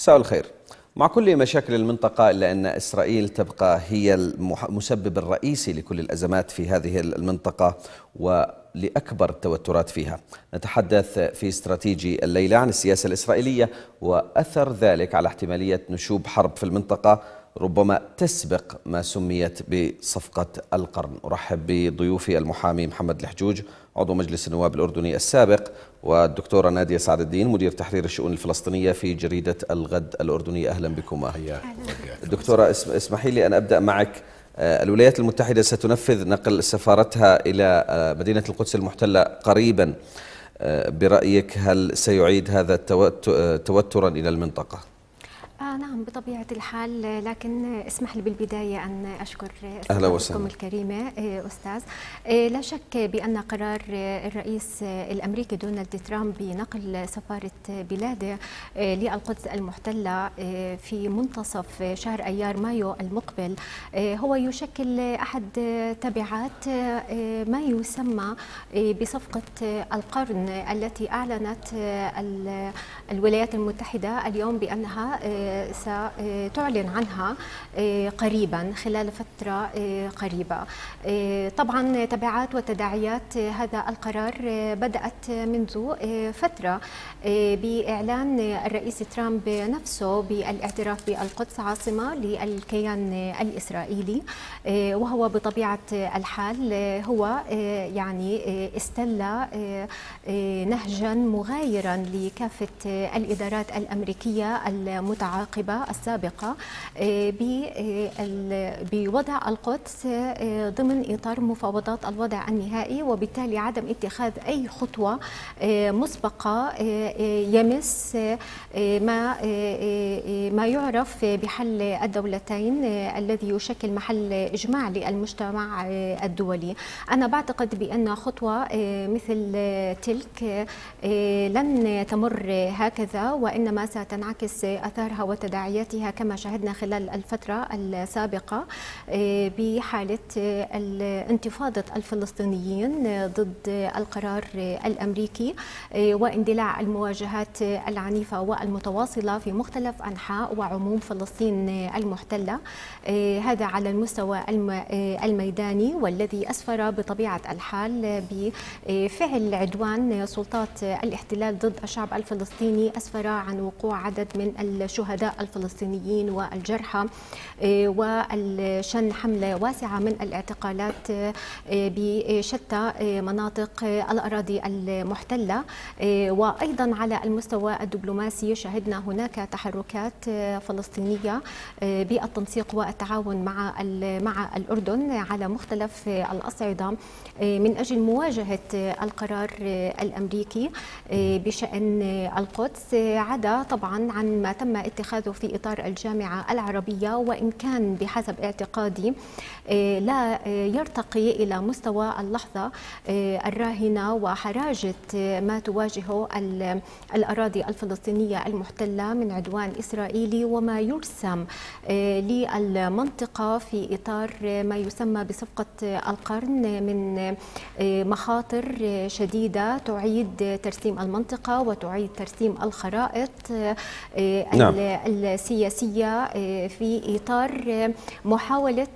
مساء الخير. مع كل مشاكل المنطقة إلا أن إسرائيل تبقى هي المسبب الرئيسي لكل الأزمات في هذه المنطقة ولأكبر التوترات فيها. نتحدث في استراتيجي الليلة عن السياسة الإسرائيلية وأثر ذلك على احتمالية نشوب حرب في المنطقة ربما تسبق ما سميت بصفقة القرن. أرحب بضيوفي المحامي محمد الحجوج عضو مجلس النواب الأردني السابق والدكتورة نادية سعد الدين مدير تحرير الشؤون الفلسطينية في جريدة الغد الأردنية أهلا بكما. دكتورة اسمحي لي أن أبدأ معك. الولايات المتحدة ستنفذ نقل سفارتها إلى مدينة القدس المحتلة قريبا. برأيك هل سيعيد هذا توترا إلى المنطقة؟ آه نعم بطبيعة الحال لكن اسمح لي بالبداية أن أشكر أهلا وسهلا. الكريمة أستاذ. لا شك بأن قرار الرئيس الأمريكي دونالد ترامب بنقل سفارة بلاده للقدس المحتلة في منتصف شهر أيار مايو المقبل. هو يشكل أحد تبعات ما يسمى بصفقة القرن التي أعلنت الولايات المتحدة اليوم بأنها ستعلن عنها قريبا خلال فترة قريبة. طبعا تبعات وتداعيات هذا القرار بدأت منذ فترة بإعلان الرئيس ترامب نفسه بالاعتراف بالقدس عاصمة للكيان الإسرائيلي وهو بطبيعة الحال هو يعني استل نهجا مغايرا لكافة الإدارات الأمريكية المتعاقبة السابقة بوضع القدس ضمن إطار مفاوضات الوضع النهائي وبالتالي عدم اتخاذ أي خطوة مسبقة يمس ما ما يعرف بحل الدولتين الذي يشكل محل إجماع للمجتمع الدولي. أنا بعتقد بأن خطوة مثل تلك لن تمر هكذا وإنما ستنعكس أثارها وتداعياتها كما شاهدنا خلال الفترة السابقة بحالة انتفاضة الفلسطينيين ضد القرار الأمريكي واندلاع المواجهات العنيفة والمتواصلة في مختلف أنحاء وعموم فلسطين المحتلة هذا على المستوى الميداني والذي أسفر بطبيعة الحال بفعل عدوان سلطات الاحتلال ضد الشعب الفلسطيني أسفر عن وقوع عدد من الشهداء. الفلسطينيين والجرحى وشن حملة واسعة من الاعتقالات بشتى مناطق الأراضي المحتلة وأيضا على المستوى الدبلوماسي شهدنا هناك تحركات فلسطينية بالتنسيق والتعاون مع مع الأردن على مختلف الأصعدة من أجل مواجهة القرار الأمريكي بشأن القدس عدا طبعا عن ما تم اتخاذه في إطار الجامعة العربية وإن كان بحسب اعتقادي لا يرتقي إلى مستوى اللحظة الراهنة وحراجة ما تواجهه الأراضي الفلسطينية المحتلة من عدوان إسرائيلي وما يرسم للمنطقة في إطار ما يسمى بصفقة القرن من مخاطر شديدة تعيد ترسيم المنطقة وتعيد ترسيم الخرائط نعم. السياسية في إطار محاولة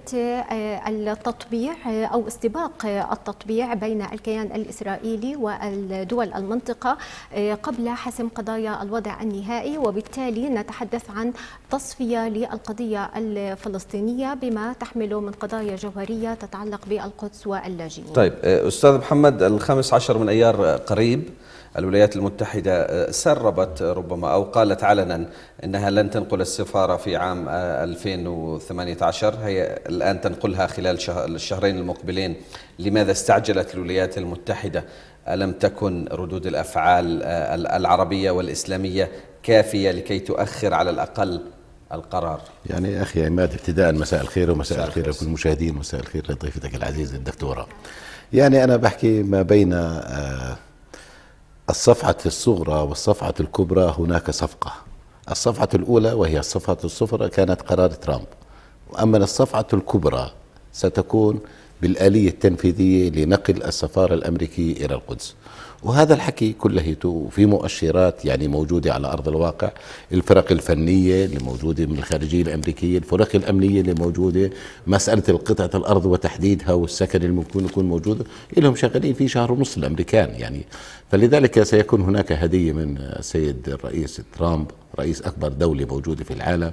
التطبيع أو استباق التطبيع بين الكيان الإسرائيلي والدول المنطقة قبل حسم قضايا الوضع النهائي. وبالتالي نتحدث عن تصفية للقضية الفلسطينية بما تحمله من قضايا جوهرية تتعلق بالقدس واللاجئين. طيب أستاذ محمد الخامس عشر من أيار قريب الولايات المتحدة سربت ربما أو قالت علنا أنها لن تنقل السفارة في عام 2018 هي الآن تنقلها خلال الشهرين المقبلين. لماذا استعجلت الولايات المتحدة؟ ألم تكن ردود الأفعال العربية والإسلامية كافية لكي تؤخر على الأقل القرار؟ يعني أخي عماد ابتداء مساء الخير ومساء الخير لكل المشاهدين مساء الخير لضيفتك العزيزة الدكتورة. يعني أنا بحكي ما بين الصفعة الصغرى والصفعة الكبرى هناك صفقة. الصفعة الأولى وهي الصفعة الصفرى كانت قرار ترامب. وأما الصفعة الكبرى ستكون بالآلية التنفيذية لنقل السفارة الأمريكية إلى القدس. وهذا الحكي كلهيته وفي مؤشرات يعني موجودة على أرض الواقع. الفرق الفنية اللي موجودة من الخارجية الأمريكية الفرق الأمنية اللي موجودة مسألة القطعة الأرض وتحديدها والسكن اللي ممكن يكون موجود. لهم شغالين في شهر ونص الأمريكان يعني. فلذلك سيكون هناك هدية من السيد الرئيس ترامب رئيس أكبر دولة موجودة في العالم.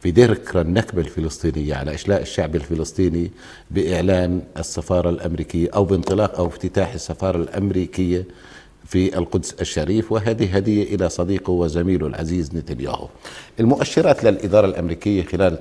في ذكرى النكبة الفلسطينية على إشلاء الشعب الفلسطيني بإعلان السفارة الأمريكية أو بانطلاق أو افتتاح السفارة الأمريكية في القدس الشريف. وهذه هدية إلى صديقه وزميله العزيز نتنياهو. المؤشرات للإدارة الأمريكية خلال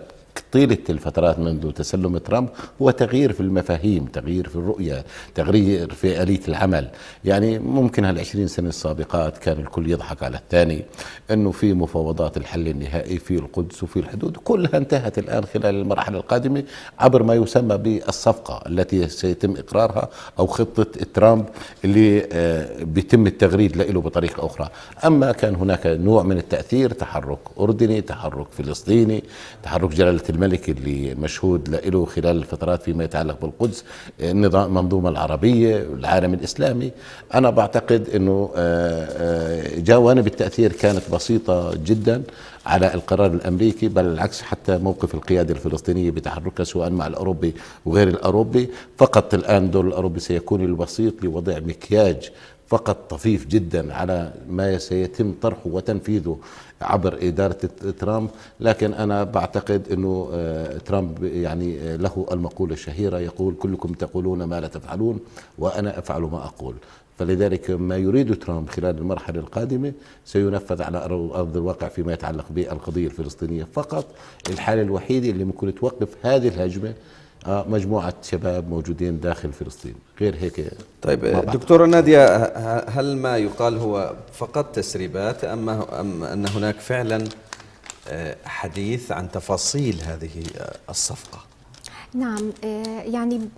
طيلة الفترات منذ تسلم ترامب هو تغيير في المفاهيم تغيير في الرؤية تغيير في آلية العمل. يعني ممكن هالعشرين سنة السابقات كان الكل يضحك على الثاني أنه في مفاوضات الحل النهائي في القدس وفي الحدود. كلها انتهت الآن خلال المرحلة القادمة عبر ما يسمى بالصفقة التي سيتم إقرارها أو خطة ترامب اللي آه، بيتم التغريد له بطريقة أخرى. أما كان هناك نوع من التأثير تحرك أردني تحرك فلسطيني تحرك جلالة الملك اللي مشهود له خلال الفترات فيما يتعلق بالقدس النظام المنظومة العربية العالم الإسلامي. أنا بعتقد أنه آه، آه، جوانب التأثير كانت بسيطة جدا على القرار الأمريكي بل العكس حتى موقف القيادة الفلسطينية بتحركها سواء مع الأوروبي وغير الأوروبي. فقط الآن دور الأوروبي سيكون البسيط لوضع مكياج فقط طفيف جدا على ما سيتم طرحه وتنفيذه عبر إدارة ترامب لكن أنا بعتقد أنه آه، ترامب يعني آه، له المقولة الشهيرة يقول كلكم تقولون ما لا تفعلون وأنا أفعل ما أقول فلذلك ما يريد ترامب خلال المرحلة القادمة سينفذ على أرض الواقع فيما يتعلق بالقضية الفلسطينية. فقط الحالة الوحيدة اللي ممكن توقف هذه الهجمة مجموعة شباب موجودين داخل فلسطين. غير هيك طيب دكتورة نادية هل ما يقال هو فقط تسريبات أم, أم أن هناك فعلا آه، حديث عن تفاصيل هذه الصفقة؟ نعم آه، يعني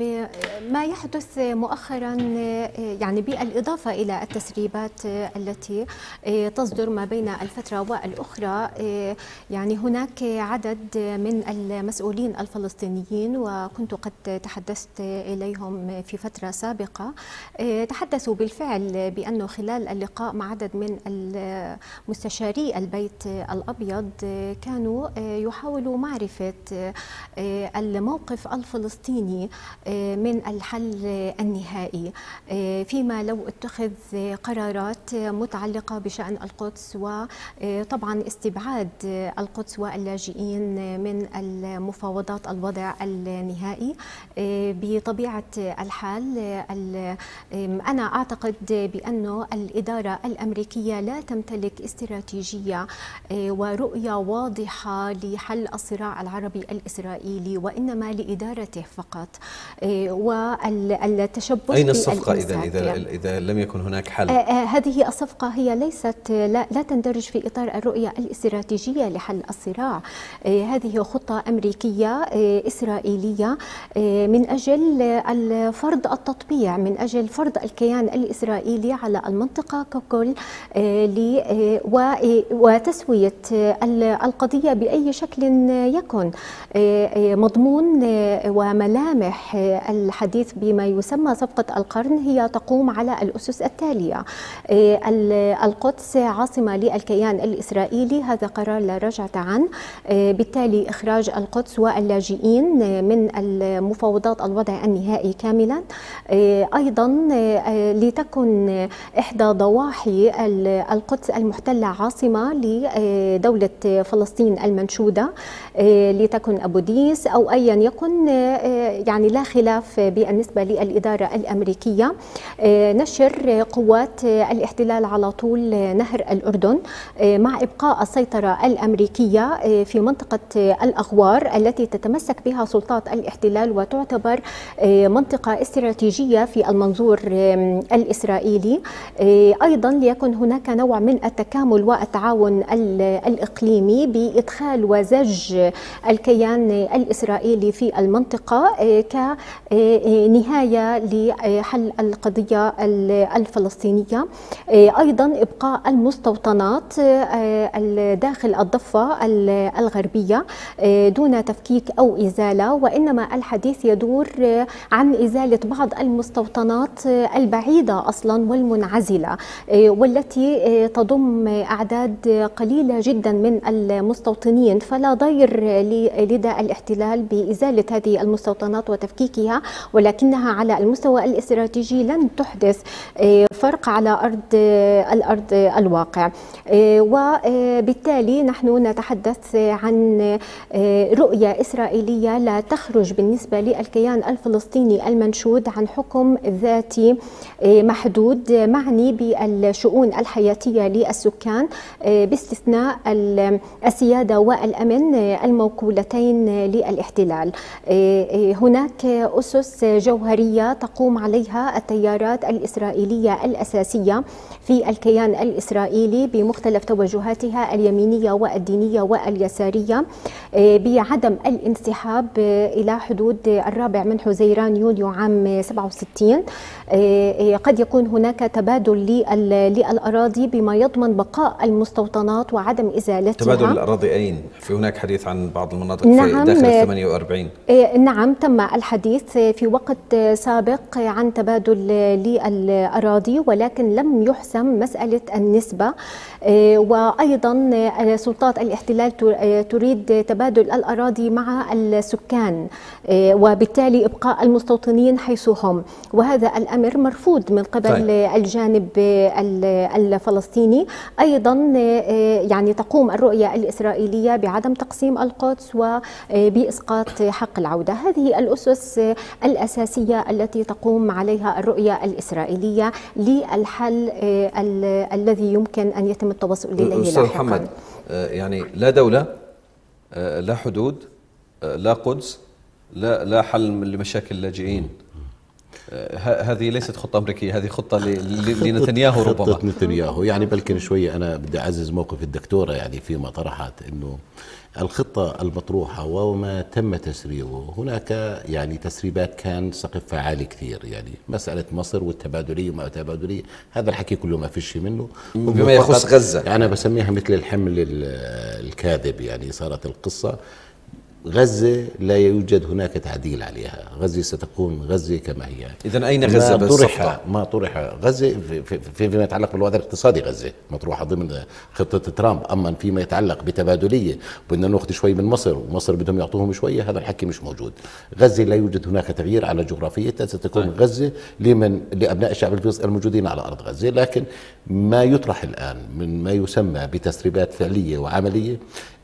ما يحدث مؤخرا آه، يعني بالإضافة إلى التسريبات آه، التي تصدر ما بين الفترة والأخرى يعني هناك عدد من المسؤولين الفلسطينيين وكنت قد تحدثت إليهم في فترة سابقة تحدثوا بالفعل بأنه خلال اللقاء مع عدد من مستشاري البيت الأبيض كانوا يحاولوا معرفة الموقف الموقف الفلسطيني آه، من الحل النهائي. آه، فيما لو اتخذ قرارات متعلقة بشأن القدس وطبعا استبعاد القدس واللاجئين من المفاوضات الوضع النهائي. آه، بطبيعة الحال أنا أعتقد بأنه الإدارة الأمريكية لا تمتلك استراتيجية ورؤية واضحة لحل الصراع العربي الإسرائيلي وإنما لإدارته فقط. إيه، والتشبث أين الصفقة إذا إذا إذا لم يكن هناك حل؟ آه، آه، هذه الصفقة هي ليست لا, لا تندرج في إطار الرؤية الاستراتيجية لحل الصراع. إيه، هذه خطة أمريكية إيه، إسرائيلية من أجل فرض التطبيع من أجل فرض الكيان الإسرائيلي على المنطقة ككل وتسوية القضية بأي شكل يكن. مضمون وملامح الحديث بما يسمى صفقة القرن هي تقوم على الأسس التالية. القدس عاصمة للكيان الإسرائيلي هذا قرار لا رجعة عنه. بالتالي إخراج القدس واللاجئين من المفاوضات الوضع النهائي كاملا. أيضا لتكن إحدى ضواحي القدس المحتلة عاصمة لدولة فلسطين المنشودة. لتكن أبو ديس أو أيا يكن يكن آه، يعني لا خلاف بالنسبة للإدارة الأمريكية. آه، نشر قوات الاحتلال على طول نهر الأردن آه، مع إبقاء السيطرة الأمريكية في منطقة الأغوار التي تتمسك بها سلطات الاحتلال وتعتبر منطقة استراتيجية في المنظور الإسرائيلي. أيضا ليكن هناك نوع من التكامل والتعاون الإقليمي بإدخال وزج الكيان الإسرائيلي في المنطقة آه، كنهاية لحل القضية الفلسطينية. آه، أيضا إبقاء المستوطنات آه، داخل الضفة الغربية دون تفكيك أو إزالة وإنما الحديث يدور عن إزالة بعض المستوطنات البعيدة أصلا والمنعزلة والتي تضم أعداد قليلة جدا من المستوطنين. فلا ضير لدى الاحتلال بإزالة هذه المستوطنات وتفكيكها ولكنها على المستوى الاستراتيجي لن تحدث فرق على أرض الأرض الواقع. وبالتالي نحن نتحدث عن رؤية إسرائيلية لا تخرج بالنسبة للكيان الفلسطيني المنشود عن حكم ذاتي محدود معني بالشؤون الحياتية للسكان باستثناء السيادة والأمن الموكولتين للاحتلال. هناك أسس جوهرية تقوم عليها التيارات الإسرائيلية الأساسية في الكيان الإسرائيلي بمختلف توجهاتها اليمينية والدينية واليسارية بعدم الانسحاب إلى حدود الرابع من حزيران يونيو عام 67 قد يكون هناك تبادل للأراضي بما يضمن بقاء المستوطنات وعدم إزالتها. تبادل الأراضي أين؟ في هناك حديث عن بعض المناطق نعم. في داخل 48 نعم تم الحديث في وقت سابق عن تبادل للأراضي ولكن لم يحسم مسألة النسبة. وأيضا سلطات الاحتلال تريد تبادل الأراضي مع السكان وبالتالي إبقاء المستوطنين حيث هم وهذا الأمر مرفوض من قبل طيب. الجانب الفلسطيني. أيضا يعني تقوم الرؤية الإسرائيلية بعدم تقسيم القدس وبإسقاط حق العودة هذه الأسس الأساسية التي تقوم عليها الرؤية الإسرائيلية للحل الذي يمكن أن يتم التوصل إليه أستاذ محمد يعني لا دولة لا حدود لا قدس لا لا حل لمشاكل اللاجئين. هذه ليست خطة أمريكية هذه خطة لنتنياهو ربما. خطة نتنياهو. يعني بلكن شوية أنا بدي أعزز موقف الدكتورة يعني فيما طرحت أنه الخطة المطروحة وما تم تسريبه هناك يعني تسريبات كان سقفها عالي كثير. يعني مسألة مصر والتبادلية وما تبادلية هذا الحكي كله ما فيش منه. بما يخص غزة. أنا بسميها مثل الحمل الكاذب. يعني صارت القصة غزة لا يوجد هناك تعديل عليها. غزة ستكون غزة كما هي. إذا أين غزة ما طرح ما طرح غزة في في فيما يتعلق بالوضع الاقتصادي غزة مطروحة ضمن خطة ترامب. أما فيما يتعلق بتبادلية بدنا نأخذ شوي من مصر ومصر بدهم يعطوهم شوية هذا الحكي مش موجود. غزة لا يوجد هناك تغيير على جغرافيتها ستكون طيب. غزة لمن لأبناء الشعب الفلسطيني الموجودين على أرض غزة. لكن ما يطرح الآن من ما يسمى بتسريبات فعلية وعملية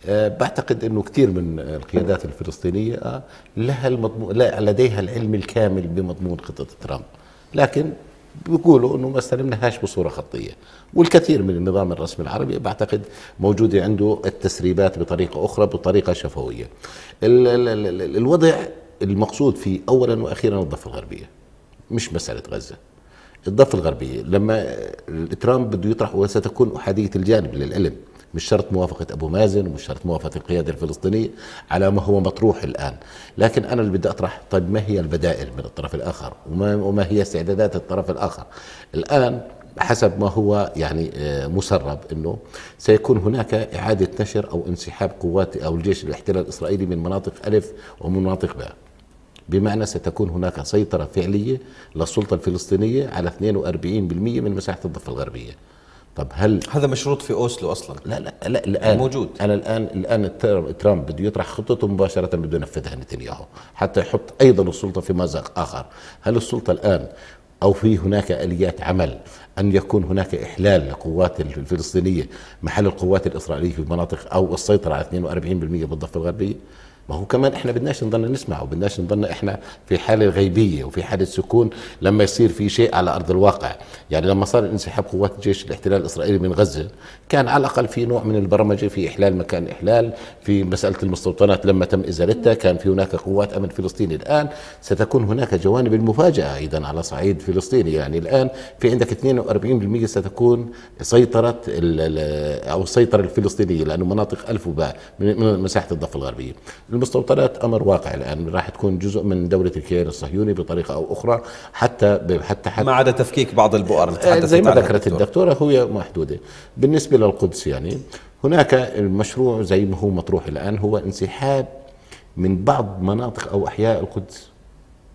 بعتقد إنه كثير من القيادات الفلسطينية آه، لها المضمون لا لديها العلم الكامل بمضمون خطة ترامب. لكن بيقولوا إنه ما استلمناهاش بصورة خطية. والكثير من النظام الرسمي العربي بعتقد موجوده عنده التسريبات بطريقة أخرى بطريقة شفوية. ال ال ال الوضع المقصود فيه اولا وأخيرا الضفة الغربية مش مسألة غزة. الضفة الغربية لما ترامب بده يطرح وستكون أحادية الجانب للعلم مش شرط موافقة أبو مازن ومش شرط موافقة القيادة الفلسطينية على ما هو مطروح الآن. لكن أنا اللي بدي أطرح طيب ما هي البدائل من الطرف الآخر؟ وما, وما هي استعدادات الطرف الآخر؟ الآن حسب ما هو يعني آه، مسرب إنه سيكون هناك إعادة نشر أو انسحاب قوات أو الجيش الاحتلال الإسرائيلي من مناطق ألف ومن مناطق باء. بمعنى ستكون هناك سيطرة فعلية للسلطة الفلسطينية على 42% من مساحة الضفة الغربية. طب هل هذا مشروط في أوسلو أصلا. لا لا لا الآن موجود. أنا الآن الآن ترامب بده يطرح خطته مباشرة بده ينفذها نتنياهو حتى يحط أيضا السلطة في مازق آخر. هل السلطة الآن أو في هناك آليات عمل أن يكون هناك إحلال للقوات الفلسطينية محل القوات الإسرائيلية في مناطق أو السيطرة على 42% بالضفة الغربية؟ ما هو كمان إحنا بدناش نضلنا نسمع وبدناش نضلنا إحنا في حالة غيبية وفي حالة سكون لما يصير في شيء على أرض الواقع. يعني لما صار انسحاب قوات جيش الاحتلال الإسرائيلي من غزة كان على الأقل في نوع من البرمجة في إحلال مكان إحلال في مسألة المستوطنات لما تم إزالتها كان في هناك قوات أمن فلسطيني. الآن ستكون هناك جوانب المفاجأة أيضا على صعيد فلسطيني. يعني الآن في عندك 42% ستكون سيطرة أو السيطره الفلسطينية لأنه مناطق ألف وباء من مساحة الضفة الغربية. المستوطنات أمر واقع الآن. راح تكون جزء من دولة الكيان الصهيوني بطريقة أو أخرى حتى حتى حتى ما عدا تفكيك بعض البؤر اللي زي ما ذكرت الدكتورة هي محدودة. بالنسبة للقدس يعني هناك المشروع زي ما هو مطروح الآن هو انسحاب من بعض مناطق أو أحياء القدس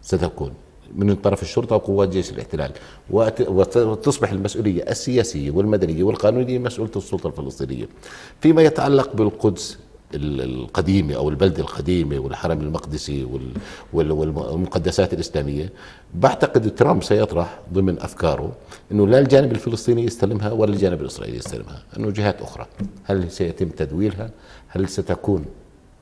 ستكون من طرف الشرطة وقوات جيش الاحتلال. وتصبح المسؤولية السياسية والمدنية والقانونية مسؤولة السلطة الفلسطينية. فيما يتعلق بالقدس القديمة أو البلدة القديمة والحرم المقدسي والمقدسات الإسلامية. بعتقد ترامب سيطرح ضمن أفكاره أنه لا الجانب الفلسطيني يستلمها ولا الجانب الإسرائيلي يستلمها أنه جهات أخرى. هل سيتم تدويرها؟ هل ستكون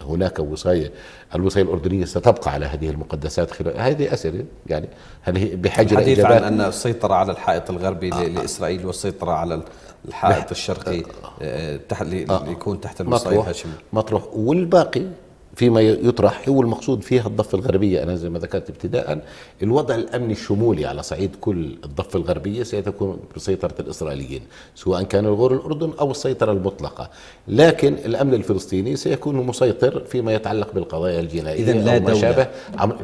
هناك وصاية؟ الوصاية الأردنية ستبقى على هذه المقدسات خلال هذه أسئلة؟ يعني هل هي بحجر الحديث عن أن السيطرة على الحائط الغربي آه لإسرائيل والسيطرة على الحائط الشرقي آه تحت ليكون تحت الوصاية الهاشمية مطروح. والباقي؟ فيما يطرح هو المقصود فيها الضفة الغربية. أنا زي ما ذكرت ابتداء الوضع الأمني الشمولي على صعيد كل الضفة الغربية سيتكون بسيطرة الإسرائيليين سواء كان الغور الأردن أو السيطرة المطلقة. لكن الأمن الفلسطيني سيكون مسيطر فيما يتعلق بالقضايا الجنائية إذا لا دولة. شابه.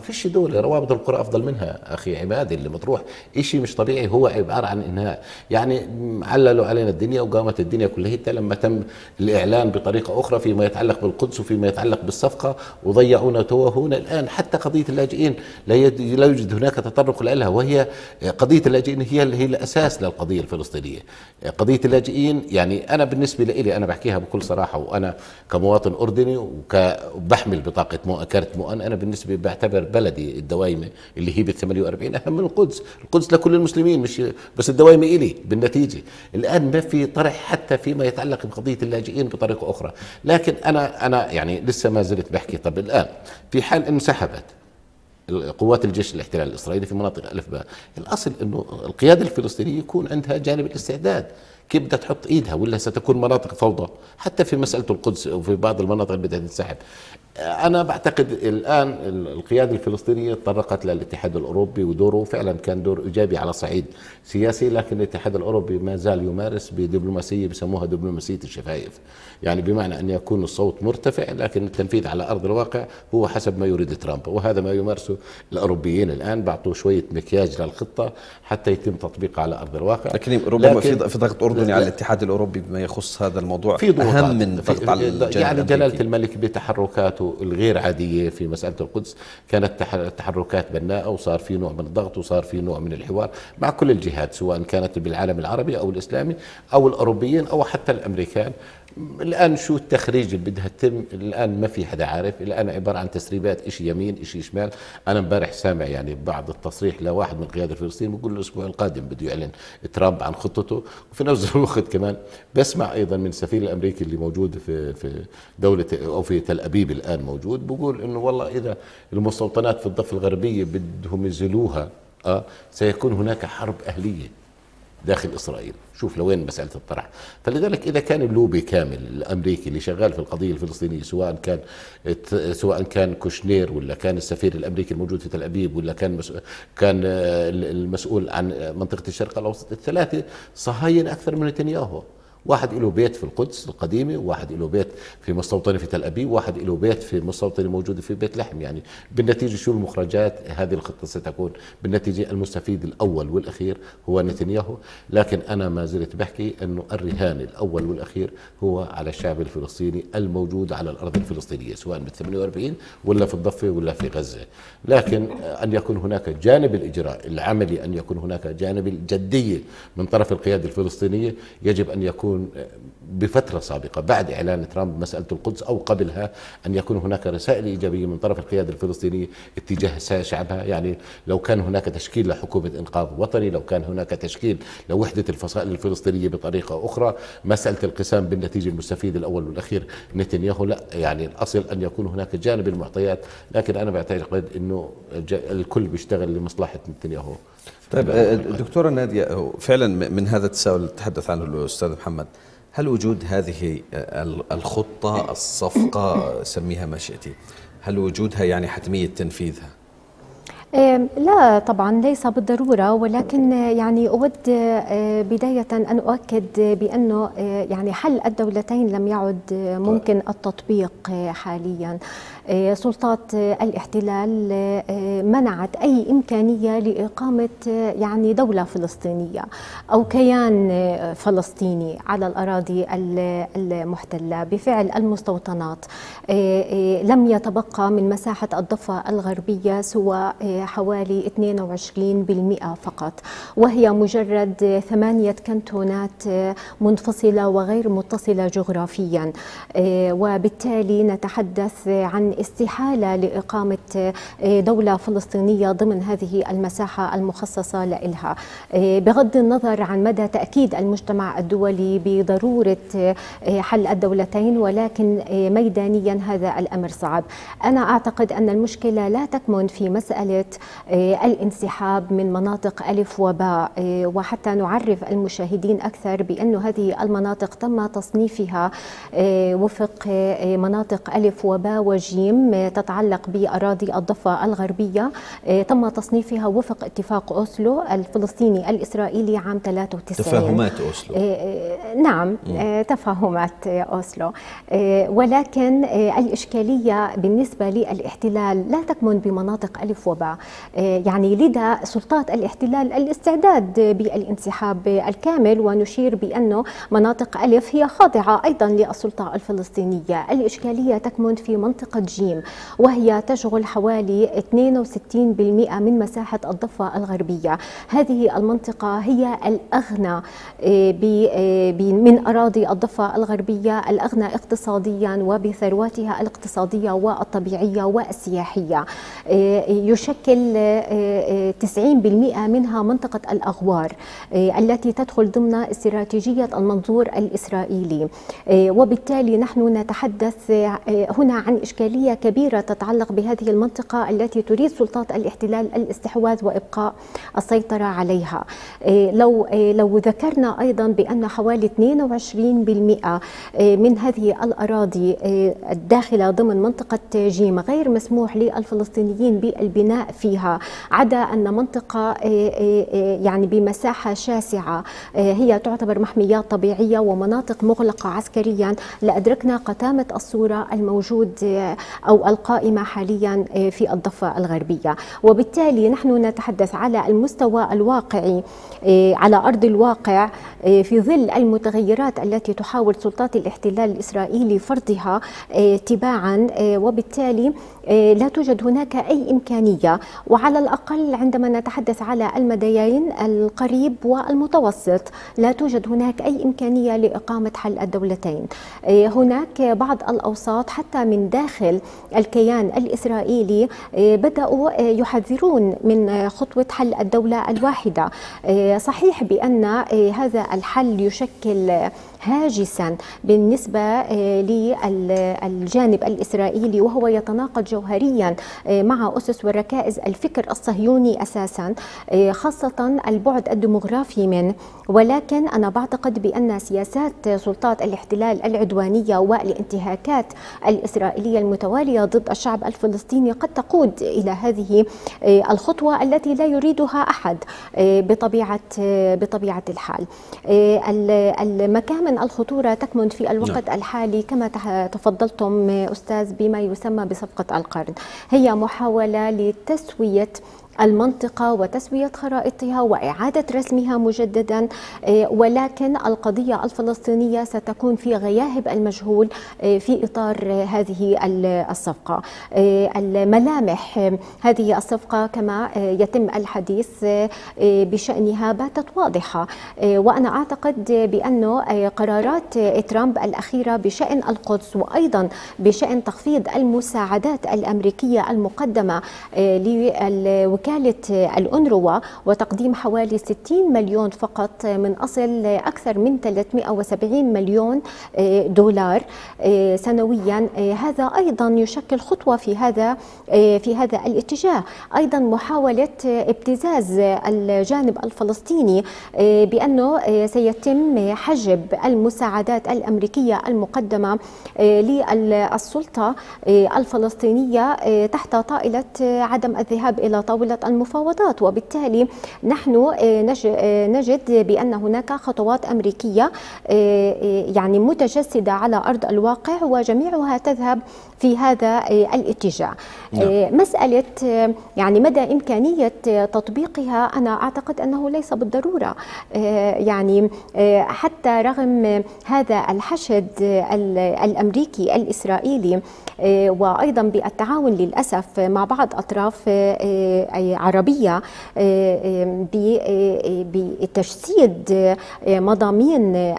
فيش دولة روابط القرى أفضل منها أخي عماد اللي مطروح. شيء مش طبيعي هو عبارة عن إنهاء. يعني عللوا علينا الدنيا وقامت الدنيا كلها. لما تم الإعلان بطريقة أخرى فيما يتعلق بالقدس وفيما يتعلق بالصفقة الصفقة وضيعونا توهونا الآن. حتى قضية اللاجئين لا يوجد هناك تطرق لها وهي قضية اللاجئين هي هي الأساس للقضية الفلسطينية. قضية اللاجئين يعني أنا بالنسبة لي أنا بحكيها بكل صراحة وأنا كمواطن أردني وبحمل بطاقة مو كارت مؤن أنا بالنسبة بعتبر بلدي الدوايمة اللي هي ب 48 أهم من القدس. القدس لكل المسلمين مش بس الدوايمة إلي بالنتيجة. الآن ما في طرح حتى فيما يتعلق بقضية اللاجئين بطريقة أخرى. لكن أنا أنا يعني لسه ما زلت بحكي طب الآن في حال انسحبت قوات الجيش الاحتلال الإسرائيلي في مناطق ألف باء الأصل أنه القيادة الفلسطينية يكون عندها جانب الاستعداد كيف بدها تحط إيدها ولا ستكون مناطق فوضى؟ حتى في مسألة القدس وفي بعض المناطق اللي بدها تنسحب. أنا بعتقد الآن القيادة الفلسطينية تطرقت للاتحاد الأوروبي ودوره. فعلا كان دور إيجابي على صعيد سياسي لكن الاتحاد الأوروبي ما زال يمارس بدبلوماسية بسموها دبلوماسية الشفايف. يعني بمعنى أن يكون الصوت مرتفع لكن التنفيذ على أرض الواقع هو حسب ما يريد ترامب. وهذا ما يمارسه الأوروبيين الآن. بعطوا شوية مكياج للخطة حتى يتم تطبيقها على أرض الواقع. لكن ربما لكن في ضغط أردني على الاتحاد الأوروبي بما يخص هذا الموضوع. في أهم من ضغط على يعني جلالة الملك بتحركاته الغير عادية في مسألة القدس كانت تحركات بناءة وصار في نوع من الضغط وصار في نوع من الحوار مع كل الجهات سواء كانت بالعالم العربي أو الإسلامي أو الأوروبيين أو حتى الأمريكان. الآن شو التخريج اللي بدها تتم؟ الآن ما في حدا عارف. الآن عبارة عن تسريبات شيء يمين شيء شمال. أنا امبارح سامع يعني بعض التصريح لواحد من قيادة فلسطين بيقول الأسبوع القادم بده يعلن ترامب عن خطته. وفي نفس الوقت كمان بسمع أيضا من السفير الأمريكي اللي موجود في في دولة أو في تل أبيب الآن موجود بقول إنه والله إذا المستوطنات في الضفة الغربية بدهم ينزلوها آه سيكون هناك حرب أهلية. داخل إسرائيل. شوف لوين مسألة الطرح. فلذلك إذا كان اللوبي كامل الأمريكي اللي شغال في القضية الفلسطينية سواء كان سواء كان كوشنير ولا كان السفير الأمريكي الموجود في تل أبيب ولا كان كان المسؤول عن منطقة الشرق الأوسط الثلاثة صهاينة أكثر من نتنياهو. واحد له بيت في القدس القديمة وواحد له بيت في مستوطنة في تل أبيب وواحد له بيت في مستوطنة موجودة في بيت لحم. يعني بالنتيجة شو المخرجات؟ هذه الخطة ستكون بالنتيجة المستفيد الأول والأخير هو نتنياهو. لكن أنا ما زلت بحكي أنه الرهان الأول والأخير هو على الشعب الفلسطيني الموجود على الأرض الفلسطينية سواء بال 48 ولا في الضفة ولا في غزة. لكن أن يكون هناك جانب الإجراء العملي أن يكون هناك جانب الجدية من طرف القيادة الفلسطينية يجب أن يكون يكون بفترة سابقة بعد إعلان ترامب مسألة القدس أو قبلها أن يكون هناك رسائل إيجابية من طرف القيادة الفلسطينية اتجاه شعبها. يعني لو كان هناك تشكيل لحكومة إنقاذ وطني لو كان هناك تشكيل لوحدة الفصائل الفلسطينية بطريقة أخرى مسألة القسام بالنتيجة المستفيد الأول والأخير نتنياهو لا يعني الأصل أن يكون هناك جانب المعطيات. لكن أنا بعتقد أنه الكل بيشتغل لمصلحة نتنياهو. طيب دكتورة نادية فعلا من هذا التساؤل اللي تحدث عنه الأستاذ محمد هل وجود هذه الخطة الصفقة سميها ما شئتي هل وجودها يعني حتمية تنفيذها؟ لا طبعا ليس بالضرورة ولكن يعني أود بداية أن أؤكد بأنه يعني حل الدولتين لم يعد ممكن التطبيق حاليا. سلطات الاحتلال منعت أي إمكانية لإقامة يعني دولة فلسطينية أو كيان فلسطيني على الأراضي المحتلة. بفعل المستوطنات لم يتبقى من مساحة الضفة الغربية سوى حوالي 22% فقط وهي مجرد ثمانية كنتونات منفصلة وغير متصلة جغرافيا وبالتالي نتحدث عن استحالة لإقامة دولة فلسطينية ضمن هذه المساحة المخصصة لها بغض النظر عن مدى تأكيد المجتمع الدولي بضرورة حل الدولتين ولكن ميدانيا هذا الأمر صعب. أنا أعتقد أن المشكلة لا تكمن في مسألة الانسحاب من مناطق ألف وباء. وحتى نعرف المشاهدين أكثر بأن هذه المناطق تم تصنيفها وفق مناطق ألف وباء وجيم. تتعلق بأراضي الضفة الغربية تم تصنيفها وفق اتفاق أوسلو الفلسطيني الإسرائيلي عام 93 تفاهمات أوسلو. نعم تفاهمات أوسلو. ولكن الإشكالية بالنسبة للاحتلال لا تكمن بمناطق ألف وباء. يعني لدى سلطات الاحتلال الاستعداد بالانسحاب الكامل ونشير بأنه مناطق ألف هي خاضعة أيضا للسلطة الفلسطينية. الإشكالية تكمن في منطقة جيم وهي تشغل حوالي 62% من مساحة الضفة الغربية. هذه المنطقة هي الأغنى من أراضي الضفة الغربية الأغنى اقتصاديا وبثرواتها الاقتصادية والطبيعية والسياحية. يشكل 90% منها منطقة الأغوار التي تدخل ضمن استراتيجية المنظور الإسرائيلي. وبالتالي نحن نتحدث هنا عن إشكالية كبيرة تتعلق بهذه المنطقة التي تريد سلطات الاحتلال الاستحواذ وإبقاء السيطرة عليها. لو لو ذكرنا أيضا بأن حوالي 22% من هذه الأراضي الداخلة ضمن منطقة جيم غير مسموح للفلسطينيين بالبناء فيها. عدا أن منطقة يعني بمساحة شاسعة هي تعتبر محميات طبيعية ومناطق مغلقة عسكريا. لأدركنا قتامة الصورة الموجود أو القائمة حاليا في الضفة الغربية. وبالتالي نحن نتحدث على المستوى الواقعي على أرض الواقع في ظل المتغيرات التي تحاول سلطات الاحتلال الإسرائيلي فرضها تباعا وبالتالي لا توجد هناك أي إمكانية وعلى الأقل عندما نتحدث على المديين القريب والمتوسط لا توجد هناك أي إمكانية لإقامة حل الدولتين. هناك بعض الأوساط حتى من داخل الكيان الإسرائيلي بدأوا يحذرون من خطوة حل الدولة الواحدة. صحيح بأن هذا الحل يشكل هاجسا بالنسبة للجانب الإسرائيلي وهو يتناقض جوهريا مع أسس وركائز الفكر الصهيوني أساسا خاصة البعد الديمغرافي منه ولكن أنا بعتقد بأن سياسات سلطات الاحتلال العدوانية والانتهاكات الإسرائيلية المتوالية ضد الشعب الفلسطيني قد تقود إلى هذه الخطوة التي لا يريدها أحد بطبيعة بطبيعة الحال. المكامن الخطورة تكمن في الوقت نعم. الحالي كما تفضلتم أستاذ بما يسمى بصفقة القرن هي محاولة لتسوية المنطقة وتسوية خرائطها وإعادة رسمها مجددا ولكن القضية الفلسطينية ستكون في غياهب المجهول في إطار هذه الصفقة. الملامح هذه الصفقة كما يتم الحديث بشأنها باتت واضحة. وأنا أعتقد بأنه قرارات ترامب الأخيرة بشأن القدس وأيضا بشأن تخفيض المساعدات الأمريكية المقدمة لوكالة وكالة الأنروا وتقديم حوالي 60 مليون فقط من أصل أكثر من 370 مليون دولار سنويا. هذا أيضا يشكل خطوة في هذا في هذا الاتجاه. أيضا محاولة ابتزاز الجانب الفلسطيني بأنه سيتم حجب المساعدات الأمريكية المقدمة للسلطة الفلسطينية تحت طائلة عدم الذهاب إلى طاولة المفاوضات وبالتالي نحن نجد بأن هناك خطوات أمريكية يعني متجسدة على أرض الواقع وجميعها تذهب في هذا الاتجاه نعم. مسألة يعني مدى إمكانية تطبيقها أنا أعتقد أنه ليس بالضرورة يعني حتى رغم هذا الحشد الأمريكي الإسرائيلي وأيضا بالتعاون للأسف مع بعض أطراف عربية بتجسيد مضامين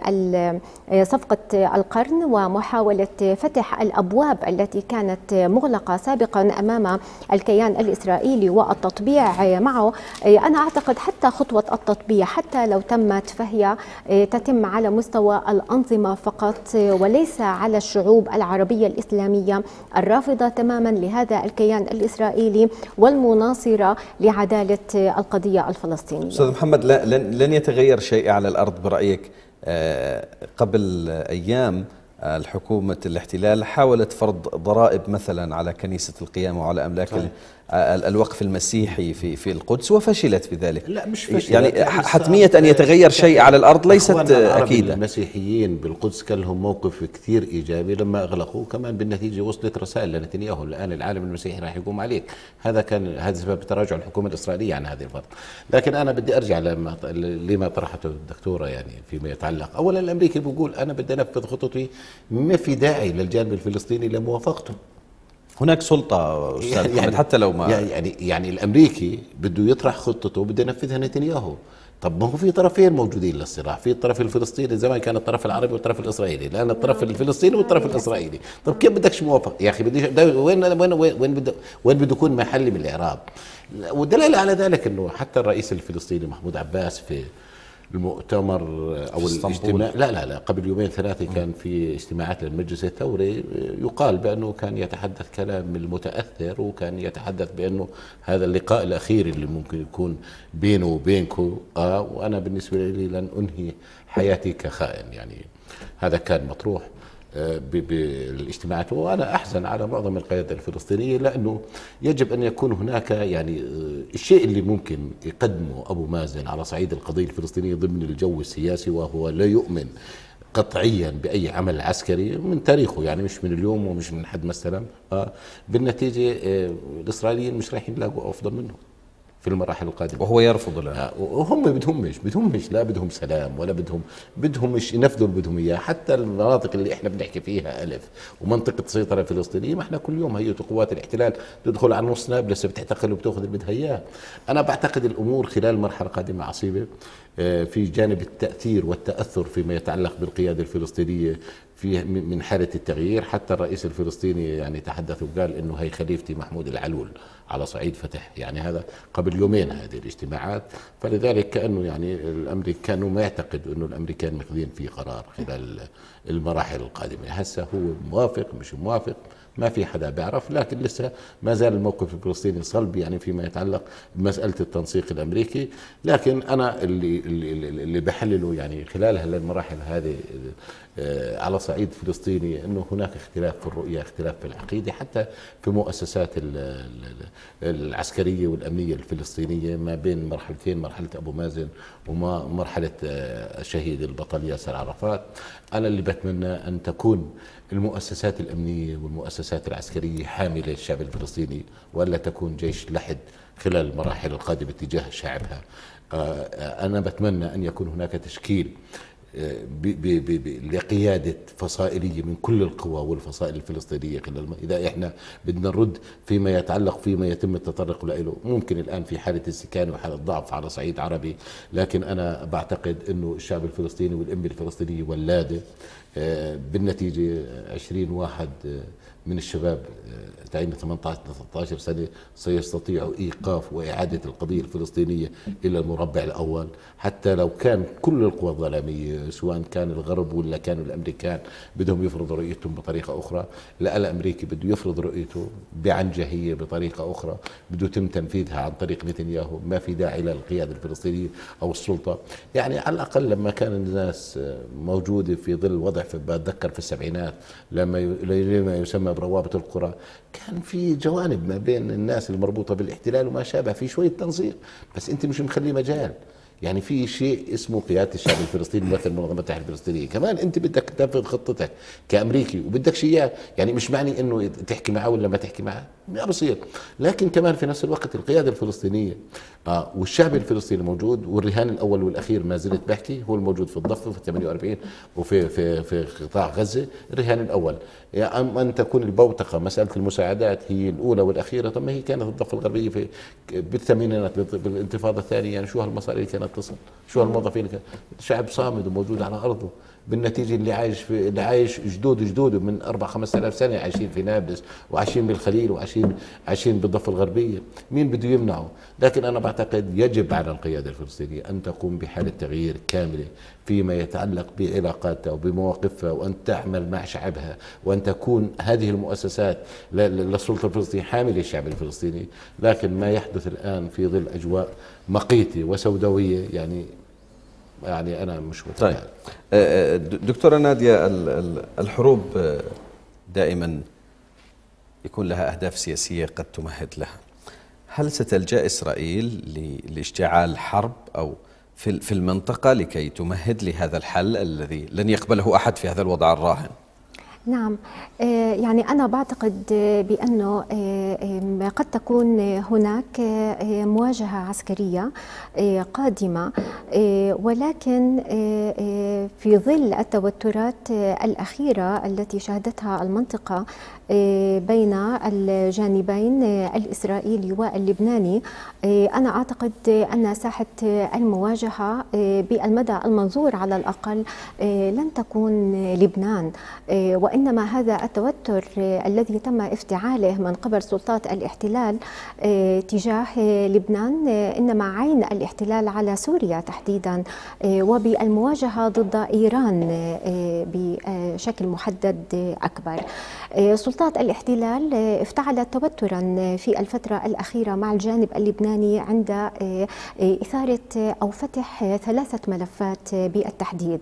صفقة القرن ومحاولة فتح الأبواب التي كانت مغلقة سابقا أمام الكيان الإسرائيلي والتطبيع معه. أنا أعتقد حتى خطوة التطبيع حتى لو تمت فهي تتم على مستوى الأنظمة فقط وليس على الشعوب العربية الإسلامية. الرافضة تماما لهذا الكيان الإسرائيلي والمناصرة لعدالة القضية الفلسطينية أستاذ محمد لن يتغير شيء على الأرض برأيك آه، قبل أيام الحكومة الاحتلال حاولت فرض ضرائب مثلا على كنيسة القيامة وعلى أملاك طيب. الوقف المسيحي في في القدس وفشلت في ذلك. لا مش فشلت. يعني, حتمية أن يتغير شيء على الأرض ليست أكيدة. المسيحيين بالقدس كان لهم موقف كثير إيجابي لما أغلقوا كمان بالنتيجة وصلت رسائل لنتنياهو. الآن العالم المسيحي راح يقوم عليك هذا كان هذا سبب تراجع الحكومة الإسرائيلية عن هذه الفرض. لكن أنا بدي أرجع لما لما طرحته الدكتورة يعني فيما يتعلق. أولا الأمريكي بيقول أنا بدي أنفذ خططي ما في داعي للجانب الفلسطيني لموافقته. هناك سلطة أستاذ يعني حتى لو ما يعني يعني الأمريكي بده يطرح خطته وبده ينفذها نتنياهو. طب ما هو في طرفين موجودين للصراع. في الطرف الفلسطيني زمان كان الطرف العربي والطرف الإسرائيلي. الان الطرف الفلسطيني والطرف الإسرائيلي. طب كيف بدكش موافق؟ يا أخي بدي وين وين وين بده وين بده يكون محلي من الإعراب؟ والدليل على ذلك إنه حتى الرئيس الفلسطيني محمود عباس في المؤتمر أو الاجتماع. لا لا لا. قبل يومين ثلاثة كان في اجتماعات للمجلس الثوري. يقال بأنه كان يتحدث كلام المتأثر وكان يتحدث بأنه هذا اللقاء الأخير اللي ممكن يكون بينه وبينكم آه وأنا بالنسبة لي لن أنهي حياتي كخائن. يعني هذا كان مطروح. بالاجتماعات وأنا أحزن على معظم القيادة الفلسطينية لأنه يجب أن يكون هناك يعني آه، الشيء اللي ممكن يقدمه أبو مازن على صعيد القضية الفلسطينية ضمن الجو السياسي وهو لا يؤمن قطعيا بأي عمل عسكري من تاريخه يعني مش من اليوم ومش من حد ما استلم آه بالنتيجة آه الإسرائيليين مش رايحين يلاقوا أفضل منه. في المراحل القادمة. وهو يرفض الان آه، وهم بدهمش بدهمش لا بدهم سلام ولا بدهم بدهمش ينفذوا اللي بدهم إياه. حتى المناطق اللي إحنا بنحكي فيها ألف ومنطقة سيطرة فلسطينية ما إحنا كل يوم هي قوات الاحتلال تدخل على نص نابلس بتعتقل وبتأخذ اللي بدها إياه. أنا بعتقد الأمور خلال المرحله القادمه عصيبة آه، في جانب التأثير والتأثر فيما يتعلق بالقيادة الفلسطينية في من حالة التغيير. حتى الرئيس الفلسطيني يعني تحدث وقال إنه هي خليفتي محمود العلول على صعيد فتح. يعني هذا قبل يومين هذه الاجتماعات. فلذلك كأنه يعني الامريكان ما يعتقد إنه الأمريكان ماخذين في قرار خلال المراحل القادمة. هسه هو موافق مش موافق ما في حدا بيعرف. لكن لسه ما زال الموقف الفلسطيني صلب يعني فيما يتعلق بمسألة التنسيق الأمريكي. لكن أنا اللي اللي, اللي بحلله يعني خلال هالمراحل هذه على صعيد فلسطيني إنه هناك اختلاف في الرؤية اختلاف في العقيدة حتى في مؤسسات العسكرية والأمنية الفلسطينية ما بين مرحلتين مرحلة أبو مازن ومرحله آه، شهيد البطل ياسر عرفات. أنا اللي بتمنى أن تكون المؤسسات الأمنية والمؤسسات العسكرية حاملة للشعب الفلسطيني وألا تكون جيش لحد خلال المراحل القادمة تجاه شعبها. آه، أنا بتمنى أن يكون هناك تشكيل لقيادة فصائلية من كل القوى والفصائل الفلسطينية خلال إذا إحنا بدنا نرد فيما يتعلق فيما يتم التطرق له. ممكن الآن في حالة استكانة وحالة ضعف على صعيد عربي لكن أنا بعتقد أنه الشعب الفلسطيني والأمة الفلسطينية ولادة آه، بالنتيجة 20 واحد آه، من الشباب آه، تعين 18 13 سنة سيستطيعوا إيقاف وإعادة القضية الفلسطينية إلى المربع الأول. حتى لو كان كل القوى الظلامية سواء كان الغرب ولا كانوا الأمريكان بدهم يفرضوا رؤيتهم بطريقة أخرى لا الأمريكي بده يفرض رؤيته بعنجهية بطريقة أخرى بده يتم تنفيذها عن طريق نتنياهو ما في داعي للقياده الفلسطينية أو السلطة. يعني على الأقل لما كان الناس موجودة في ظل وضع بتذكر في السبعينات لما لما يسمى بروابط القرى. كان في جوانب ما بين الناس المربوطة بالاحتلال وما شابه في شوية تنسيق بس أنت مش مخلي مجال. يعني في شيء اسمه قيادة الشعب الفلسطيني ممثل المنظمه المتحده الفلسطينية. كمان أنت بدك تنفذ خطتك كأمريكي وبدك اياه يعني مش معني إنه تحكي معه ولا ما تحكي معه. ما بصير. لكن كمان في نفس الوقت القيادة الفلسطينية آه والشعب الفلسطيني موجود والرهان الأول والأخير ما زلت بحكي هو الموجود في الضفة في 48 وفي في في قطاع غزة الرهان الأول. يعني أن تكون البوتقة مسألة المساعدات هي الأولى والأخيرة. طب ما هي كانت الضفة الغربية في بالثمانينات بالانتفاضة الثانية يعني شو هالمصاري اللي كانت تصل شو هالموظفين؟ شعب صامد وموجود على أرضه. بالنتيجة اللي عايش في اللي عايش جدود جدوده من أربع خمس آلاف سنة عايشين في نابلس وعايشين بالخليل وعايشين عايشين بالضفة الغربية. مين بده يمنعه؟ لكن أنا بعتقد يجب على القيادة الفلسطينية أن تقوم بحالة تغيير كاملة فيما يتعلق بعلاقاتها وبمواقفها وأن تعمل مع شعبها وأن تكون هذه المؤسسات للسلطة الفلسطينية حامله الشعب الفلسطيني. لكن ما يحدث الآن في ظل أجواء مقيتة وسوداوية يعني يعني أنا مش متفائل طيب. آه، آه، دكتورة نادية الحروب آه، دائما يكون لها أهداف سياسية قد تمهد لها. هل ستلجأ إسرائيل لاشتعال حرب أو في في المنطقة لكي تمهد لهذا الحل الذي لن يقبله أحد في هذا الوضع الراهن؟ نعم. آه، يعني أنا بعتقد بأنه آه، قد تكون هناك آه، مواجهة عسكرية قادمة ولكن في ظل التوترات الأخيرة التي شهدتها المنطقة بين الجانبين الإسرائيلي واللبناني. أنا أعتقد أن ساحة المواجهة بالمدى المنظور على الأقل لن تكون لبنان. وإنما هذا التوتر الذي تم افتعاله من قبل سلطات الاحتلال تجاه لبنان إنما عين الاحتلال على سوريا تحديدا وبالمواجهة ضد إيران بشكل محدد أكبر. سلطات الاحتلال افتعلت توترا في الفترة الأخيرة مع الجانب اللبناني عند إثارة أو فتح ثلاثة ملفات بالتحديد.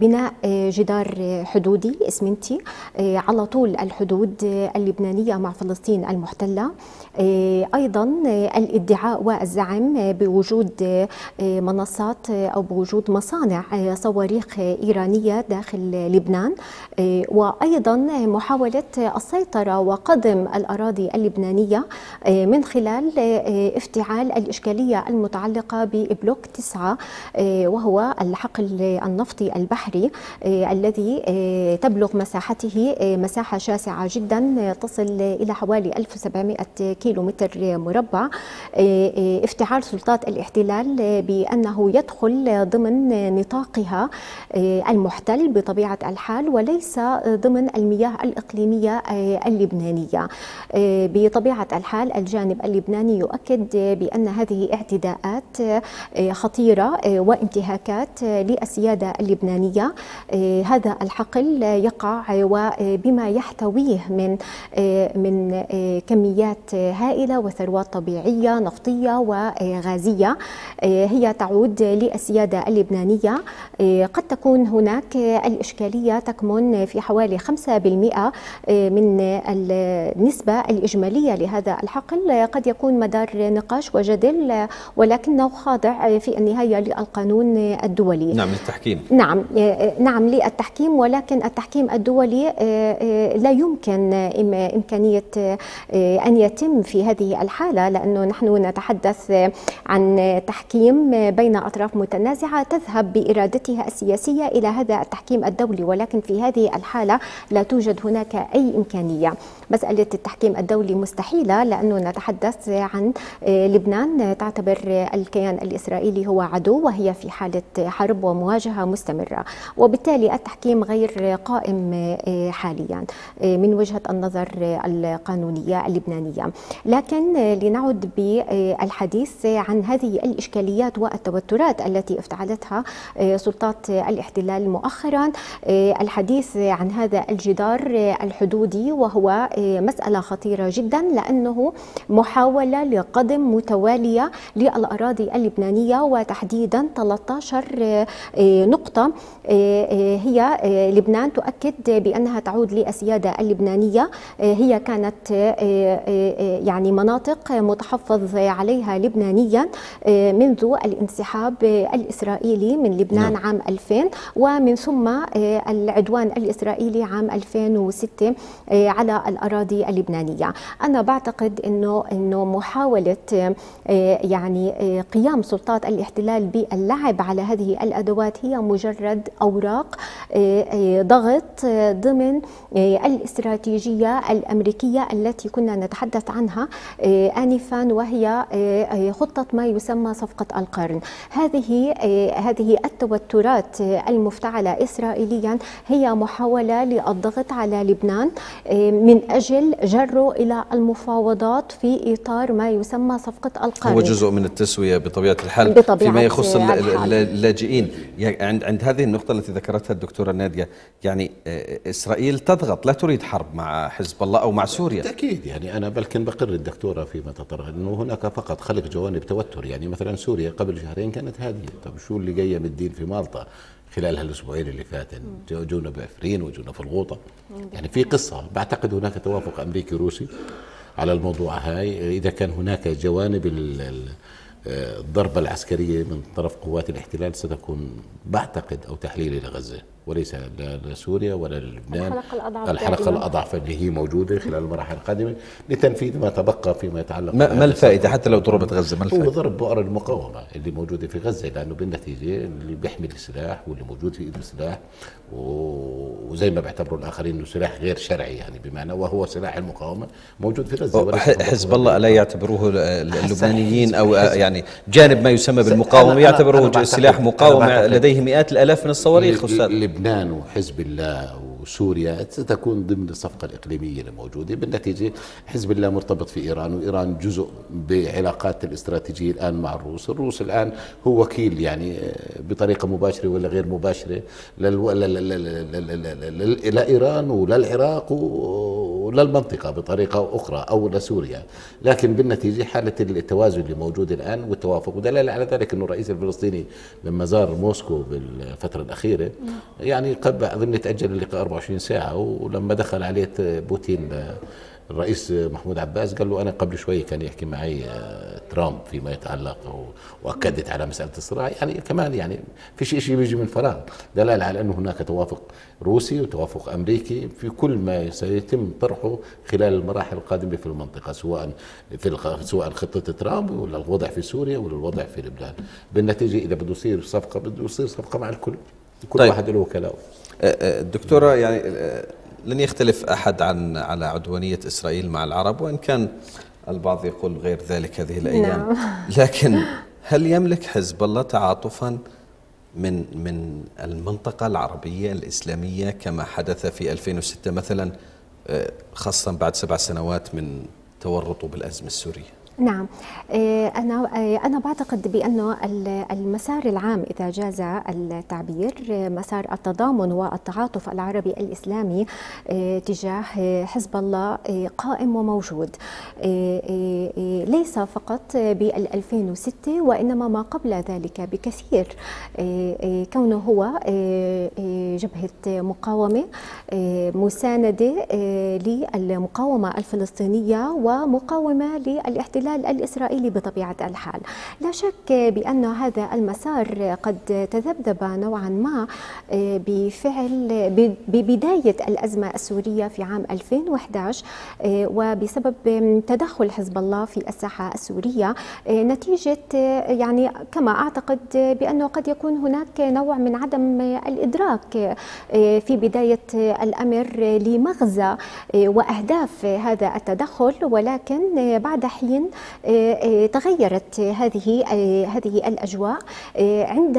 بناء جدار حدودي إسمنتي على طول الحدود اللبنانية مع فلسطين المحتلة. أيضا الادعاء والزعم بوجود منصات أو بوجود مصانع صواريخ إيرانية داخل لبنان. وأيضا محاولة السيطرة وقدم الأراضي اللبنانية من خلال افتعال الإشكالية المتعلقة ببلوك تسعة وهو الحقل النفطي البحري الذي تبلغ مساحته مساحة شاسعة جدا تصل إلى حوالي 1700 كيلو متر مربع افتعال سلطات الاحتلال بأنه يدخل ضمن نطاقها المحتل بطبيعة الحال وليس ضمن المياه الإقليمية اللبنانية. بطبيعة الحال الجانب اللبناني يؤكد بأن هذه اعتداءات خطيرة وانتهاكات للسيادة اللبنانية. هذا الحقل يقع وبما يحتويه من من كميات هائلة وثروات طبيعية نفطية وغازية هي تعود للسيادة اللبنانية. قد تكون هناك الإشكالية تكمن في حوالي 5% من النسبة الإجمالية لهذا الحقل. قد يكون مدار نقاش وجدل ولكنه خاضع في النهاية للقانون الدولي. نعم للتحكيم. نعم نعم للتحكيم. ولكن التحكيم الدولي لا يمكن إمكانية أن يتم في هذه الحالة لأنه نحن نتحدث عن تحكيم بين أطراف متنازعة تذهب بإرادتها السياسية إلى هذا التحكيم الدولي. ولكن في هذه الحالة لا توجد هناك أي إمكانية. مسألة التحكيم الدولي مستحيلة لأنه نتحدث عن لبنان تعتبر الكيان الإسرائيلي هو عدو وهي في حالة حرب ومواجهة مستمرة. وبالتالي التحكيم غير قائم حاليا من وجهة النظر القانونية اللبنانية. لكن لنعد بالحديث عن هذه الإشكاليات والتوترات التي افتعلتها سلطات الاحتلال مؤخرا الحديث عن هذا الجدار الحدودي وهو مسألة خطيرة جدا لأنه محاولة لقدم متوالية للأراضي اللبنانية وتحديدا 13 نقطة هي لبنان تؤكد بأنها تعود للسيادة اللبنانية هي كانت يعني مناطق متحفظ عليها لبنانيا منذ الانسحاب الإسرائيلي من لبنان نعم. عام 2000 ومن ثم العدوان الإسرائيلي عام 2006 على الأراضي اللبنانية. أنا بعتقد أنه أنه محاولة يعني قيام سلطات الاحتلال باللعب على هذه الأدوات هي مجرد أوراق ضغط ضمن الاستراتيجية الأمريكية التي كنا نتحدث عنها آنفا وهي خطة ما يسمى صفقة القرن. هذه هذه التوترات المفتعلة إسرائيليا هي محاولة للضغط على لبنان من جره إلى المفاوضات في إطار ما يسمى صفقة القرن هو جزء من التسوية بطبيعة الحال بطبيعة فيما يخص اللاجئين. يعني عند عند هذه النقطة التي ذكرتها الدكتورة نادية يعني إسرائيل تضغط لا تريد حرب مع حزب الله أو مع سوريا. بالتأكيد يعني أنا بلكن بقر الدكتورة فيما تطرق أنه هناك فقط خلق جوانب توتر. يعني مثلا سوريا قبل شهرين كانت هادية. طب شو اللي جاية من الدين في مالطا؟ خلال هالاسبوعين اللي فاتن. جونا بعفرين وجونا في الغوطة. يعني في قصة. بعتقد هناك توافق أمريكي روسي على الموضوع هاي. إذا كان هناك جوانب الضربة العسكرية من طرف قوات الاحتلال ستكون بعتقد أو تحليلي لغزه وليس لا لسوريا ولا للبنان. الحلقة الأضعف الحلقة الأضعف اللي هي موجودة خلال المراحل القادمة لتنفيذ ما تبقى فيما يتعلق ما, ما الفائدة حتى لو ضربت غزة؟ ما الفائدة؟ هو ضرب بؤر المقاومة اللي موجودة في غزة لأنه بالنتيجة اللي بيحمل السلاح واللي موجود في إيده سلاح وزي ما بيعتبروا الآخرين أنه سلاح غير شرعي يعني بمعنى وهو سلاح المقاومة موجود في غزة. حزب الله لا يعتبروه اللبنانيين أو يعني جانب ما يسمى بالمقاومة يعتبروه سلاح مقاومة لديه مئات الآلاف من الصواريخ أستاذ. لبنان وحزب الله وسوريا ستكون ضمن الصفقة الإقليمية الموجودة بالنتيجة حزب الله مرتبط في إيران وإيران جزء بعلاقات الاستراتيجية الآن مع الروس. الروس الآن هو وكيل يعني بطريقة مباشرة ولا غير مباشرة لإيران وللعراق وللمنطقة بطريقة أخرى أو لسوريا لكن بالنتيجة حالة التوازن اللي موجود الآن والتوافق ودلالة على ذلك أنه الرئيس الفلسطيني لما زار موسكو بالفترة الأخيرة يعني قبل أظن تأجل اللقاء 24 ساعة ولما دخل عليه بوتين الرئيس محمود عباس قال له أنا قبل شوي كان يحكي معي آه، ترامب فيما يتعلق وأكدت على مسألة الصراع. يعني كمان يعني في شيء بيجي من فراغ. دلالة على أنه هناك توافق روسي وتوافق أمريكي في كل ما سيتم طرحه خلال المراحل القادمة في المنطقة سواء في سواء خطة ترامب ولا الوضع في سوريا ولا الوضع في لبنان. بالنتيجة إذا بده يصير صفقة بده يصير صفقة مع الكل. كل طيب. واحد له وكلاء الدكتورة يعني لن يختلف أحد عن على عدوانية إسرائيل مع العرب وإن كان البعض يقول غير ذلك هذه الأيام نعم. لكن هل يملك حزب الله تعاطفا من من المنطقة العربية الإسلامية كما حدث في 2006 مثلا خاصة بعد سبع سنوات من تورطه بالأزمة السورية نعم. آه، أنا آه، أنا بعتقد بأنه المسار العام إذا جاز التعبير مسار التضامن والتعاطف العربي الإسلامي آه، تجاه حزب الله قائم وموجود. ليس فقط بال 2006 وإنما ما قبل ذلك بكثير. كونه هو جبهة مقاومة مساندة للمقاومة الفلسطينية ومقاومة للاحتلال الاحتلال الإسرائيلي بطبيعة الحال. لا شك بأن هذا المسار قد تذبذب نوعا ما آه، بفعل ببداية الأزمة السورية في عام 2011 آه، وبسبب تدخل حزب الله في الساحة السورية آه، نتيجة يعني كما أعتقد بأنه قد يكون هناك نوع من عدم الإدراك في بداية الأمر لمغزى وأهداف هذا التدخل. ولكن بعد حين تغيرت هذه هذه الأجواء عند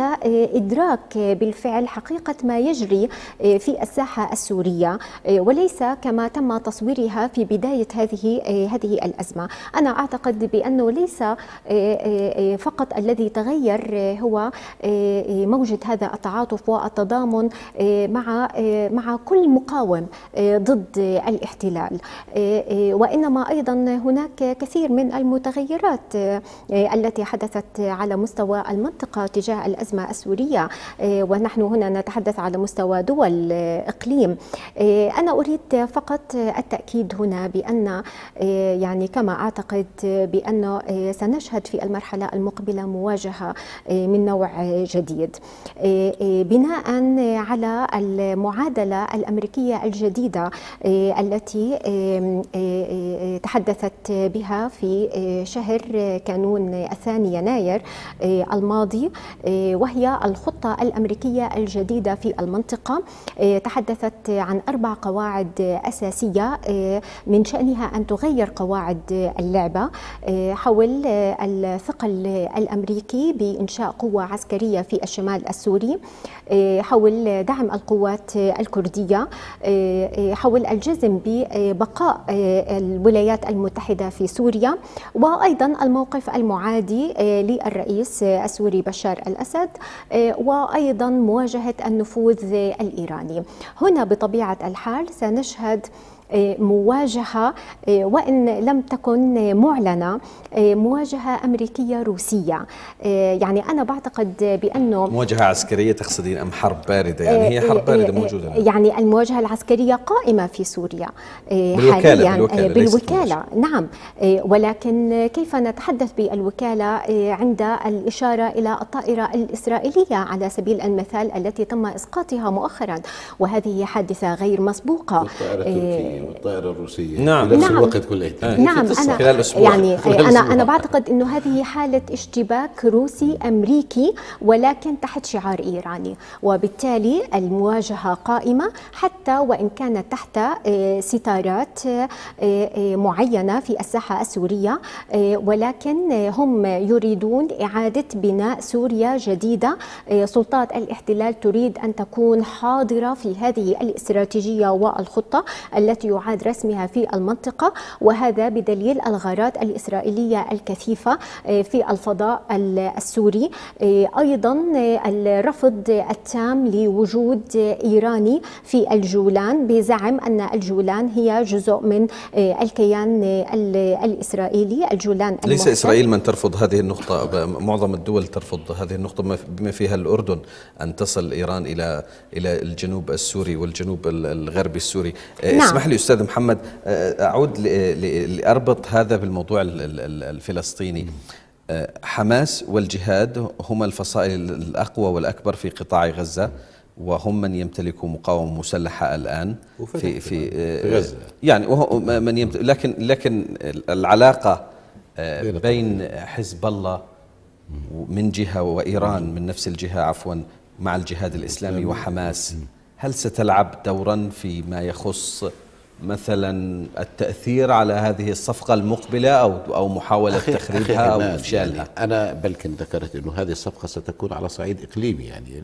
إدراك بالفعل حقيقة ما يجري في الساحة السورية وليس كما تم تصويرها في بداية هذه هذه الأزمة. أنا أعتقد بأنه ليس فقط الذي تغير هو موجة هذا التعاطف والتضامن مع مع كل مقاوم ضد الاحتلال. وإنما أيضا هناك كثير من المتغيرات التي حدثت على مستوى المنطقة تجاه الأزمة السورية ونحن هنا نتحدث على مستوى دول إقليم. أنا أريد فقط التأكيد هنا بأن يعني كما أعتقد بانه سنشهد في المرحلة المقبلة مواجهة من نوع جديد. بناء على المعادلة الأمريكية الجديدة التي تحدثت بها في شهر كانون الثاني يناير الماضي وهي الخطة الأمريكية الجديدة في المنطقة. تحدثت عن أربع قواعد أساسية من شأنها أن تغير قواعد اللعبة حول الثقل الأمريكي بإنشاء قوة عسكرية في الشمال السوري. حول دعم القوات الكردية حول الجزم ببقاء الولايات المتحدة في سوريا وأيضا الموقف المعادي للرئيس السوري بشار الأسد وأيضا مواجهة النفوذ الإيراني. هنا بطبيعة الحال سنشهد مواجهة وإن لم تكن معلنة مواجهة أمريكية روسية. يعني أنا بعتقد بأنه مواجهة عسكرية تقصدين أم حرب باردة؟ يعني هي حرب باردة موجودة يعني المواجهة العسكرية قائمة في سوريا. بالوكالة حاليا بالوكالة, بالوكالة. نعم. ولكن كيف نتحدث بالوكالة؟ عند الإشارة إلى الطائرة الإسرائيلية على سبيل المثال التي تم إسقاطها مؤخرا. وهذه حادثة غير مسبوقة. الطائرة التركية. والطائرة الروسية نعم. في نفس نعم. الوقت كلها نعم خلال أنا أسبوع. يعني خلال أنا أسبوع. أنا بعتقد إنه هذه حالة اشتباك روسي أمريكي ولكن تحت شعار إيراني وبالتالي المواجهة قائمة حتى وإن كانت تحت آه، ستارات آه، آه، معينة في الساحة السورية آه، ولكن آه، هم يريدون إعادة بناء سوريا جديدة آه، سلطات الاحتلال تريد أن تكون حاضرة في هذه الاستراتيجية والخطة التي يعاد رسمها في المنطقة وهذا بدليل الغارات الإسرائيلية الكثيفة آه، في الفضاء ال- السوري آه، أيضا آه، الرفض التام لوجود إيراني في الجولان بزعم أن الجولان هي جزء من الكيان ال- الإسرائيلي الجولان ليس المحتل. إسرائيل من ترفض هذه النقطة معظم الدول ترفض هذه النقطة بما- فيها الأردن أن تصل إيران إلى إلى الجنوب السوري والجنوب ال- الغربي السوري نعم. اسمح لي أستاذ محمد آه، أعود ل- ل- لأربط هذا بالموضوع ال- ال- ال- الفلسطيني. آه، حماس والجهاد هما الفصائل الأقوى والأكبر في قطاع غزة وهم من يمتلكوا مقاومة مسلحة الآن وفتح في في, كمان آه، في غزة. يعني وهو من يمتلك لكن لكن العلاقة آه، بين حزب الله من جهة وإيران من نفس الجهة عفوا مع الجهاد الإسلامي وحماس. هل ستلعب دورا فيما يخص مثلا التأثير على هذه الصفقة المقبلة أو أو محاولة أخي- تخريبها أخي أو إفشالها يعني أنا بلكن ذكرت أنه هذه الصفقة ستكون على صعيد إقليمي يعني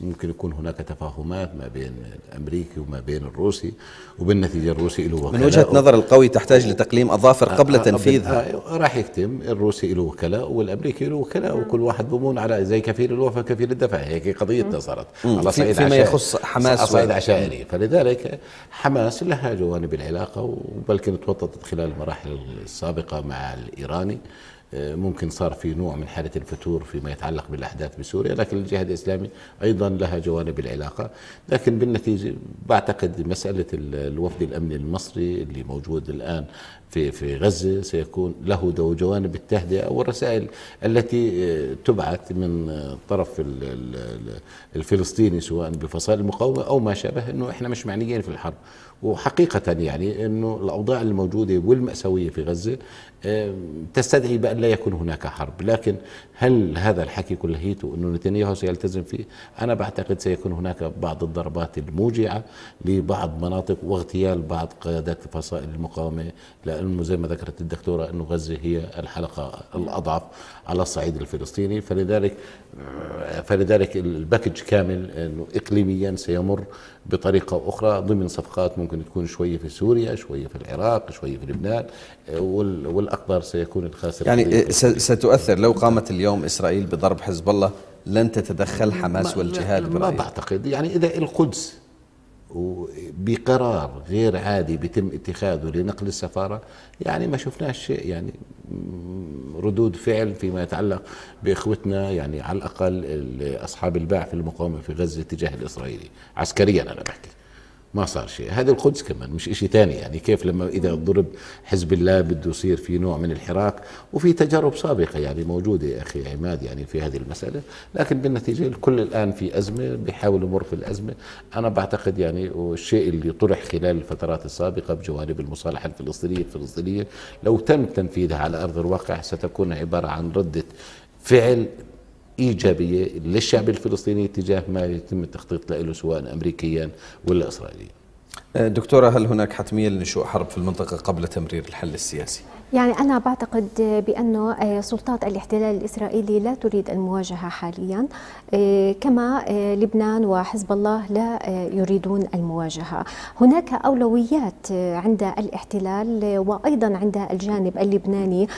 ممكن يكون هناك تفاهمات ما بين الأمريكي وما بين الروسي وبالنتيجة الروسي له من وكلاء وجهة نظر القوي تحتاج لتقليم أظافر قبل آه، آه، تنفيذها آه، راح يتم الروسي له وكلاء والأمريكي له وكلاء وكل واحد بمون على زي كفيل الوفاء كفيل الدفع. هيك قضيتنا صارت. على صعيد فيما عشائري. يخص حماس على صعيد عشائري. فلذلك حماس لها جوانب العلاقة وبلكن توطدت خلال المراحل السابقة مع الإيراني. آه، ممكن صار في نوع من حالة الفتور فيما يتعلق بالأحداث بسوريا لكن الجهاد الإسلامي أيضا لها جوانب العلاقة. لكن بالنتيجة بعتقد ال- الوفد الامني المصري اللي موجود الآن في في غزة سيكون له جوانب التهدئة والرسائل التي آه، تبعث من طرف ال- ال- ال- الفلسطيني سواء بفصائل المقاومة أو ما شابه إنه إحنا مش معنيين في الحرب. وحقيقة يعني إنه الأوضاع الموجودة والمأساوية في آه، تستدعي بأن أن لا يكون هناك حرب. لكن هل هذا الحكي كلهيته أنه نتنياهو سيلتزم فيه؟ أنا بعتقد سيكون هناك بعض الضربات الموجعة لبعض مناطق واغتيال بعض قيادات فصائل المقاومة. لأنه زي ما ذكرت الدكتورة أنه غزة هي الحلقة الأضعف على الصعيد الفلسطيني. فلذلك فلذلك ال package كامل أنه إقليميا سيمر بطريقة أخرى ضمن صفقات ممكن تكون شوية في سوريا شوية في العراق شوية في لبنان والأقدر سيكون الخاسر يعني ستؤثر لو قامت اليوم إسرائيل بضرب حزب الله لن تتدخل حماس والجهاد ما بعتقد. يعني إذا القدس بقرار غير عادي بيتم اتخاذه لنقل السفارة يعني ما شفناش شيء. يعني ردود فعل فيما يتعلق بإخوتنا يعني على الأقل أصحاب الباع في المقاومة في غزة تجاه الإسرائيلي. عسكريا أنا بحكي. ما صار شيء. هذه القدس كمان مش شيء ثاني يعني كيف لما إذا ضرب حزب الله بده يصير في نوع من الحراك وفي تجارب سابقة يعني موجودة يا أخي عماد يعني في هذه المسألة. لكن بالنتيجة الكل الآن في أزمة بيحاول يمر في الأزمة. أنا بعتقد يعني والشيء اللي طرح خلال الفترات السابقة بجوانب المصالحة الفلسطينية الفلسطينية لو تم تنفيذها على أرض الواقع ستكون عبارة عن ردة فعل إيجابية للشعب الفلسطيني تجاه ما يتم التخطيط له سواء امريكيا ولا اسرائيليا. دكتورة هل هناك حتمية لنشوء حرب في المنطقة قبل تمرير الحل السياسي؟ يعني أنا بعتقد بأنه آه، سلطات الاحتلال الإسرائيلي لا تريد المواجهة حاليا. آه، كما آه، لبنان وحزب الله لا يريدون المواجهة. هناك أولويات عند الاحتلال وأيضا عند الجانب اللبناني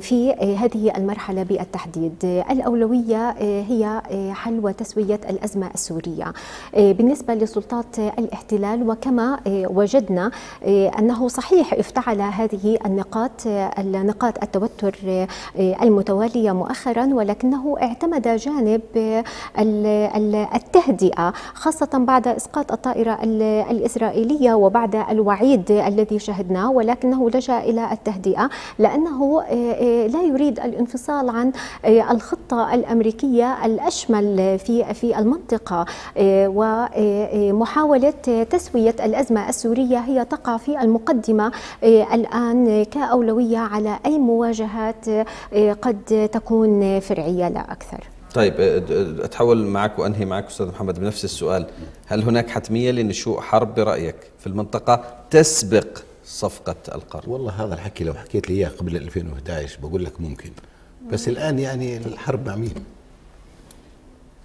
في هذه المرحلة بالتحديد. الأولوية هي حل وتسوية الأزمة السورية. بالنسبة لسلطات الاحتلال وكما وجدنا أنه صحيح افتعل هذه النقاط النقاط التوتر المتوالية مؤخرا ولكنه اعتمد جانب التهدئة خاصة بعد إسقاط الطائرة الإسرائيلية وبعد الوعيد الذي شهدناه ولكنه لجأ إلى التهدئة لأنه لا يريد الانفصال عن الخطة الأمريكية الأشمل في في المنطقة ومحاولة تسوية الأزمة السورية هي تقع في المقدمة الآن كأولوية على أي مواجهات آه، قد تكون فرعية لا أكثر. طيب آه، أتحول معك وأنهي معك أستاذ محمد بنفس السؤال. هل هناك حتمية لنشوء حرب برأيك في المنطقة تسبق صفقة القرن؟ والله هذا الحكي لو حكيت لي إياه قبل 2011 بقول لك ممكن. بس الآن يعني الحرب مع مين